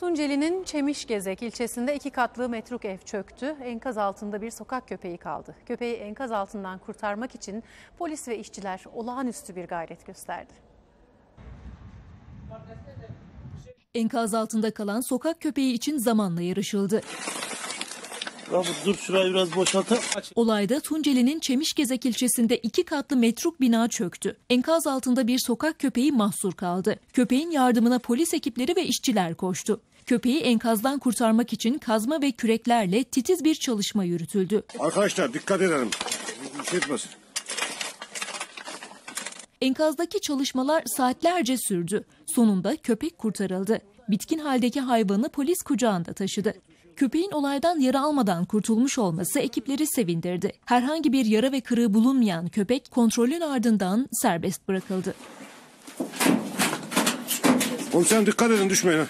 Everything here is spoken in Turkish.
Tunceli'nin Çemişgezek ilçesinde iki katlı metruk ev çöktü. Enkaz altında bir sokak köpeği kaldı. Köpeği enkaz altından kurtarmak için polis ve işçiler olağanüstü bir gayret gösterdi. Enkaz altında kalan sokak köpeği için zamanla yarışıldı. Dur şurayı biraz boşaltın. Olayda Tunceli'nin Çemişgezek ilçesinde iki katlı metruk bina çöktü. Enkaz altında bir sokak köpeği mahsur kaldı. Köpeğin yardımına polis ekipleri ve işçiler koştu. Köpeği enkazdan kurtarmak için kazma ve küreklerle titiz bir çalışma yürütüldü. Arkadaşlar dikkat edelim. Bir şey etmesin. Enkazdaki çalışmalar saatlerce sürdü. Sonunda köpek kurtarıldı. Bitkin haldeki hayvanı polis kucağında taşıdı. Köpeğin olaydan yara almadan kurtulmuş olması ekipleri sevindirdi. Herhangi bir yara ve kırığı bulunmayan köpek kontrolün ardından serbest bırakıldı. Komiserim dikkat edin düşmeyin.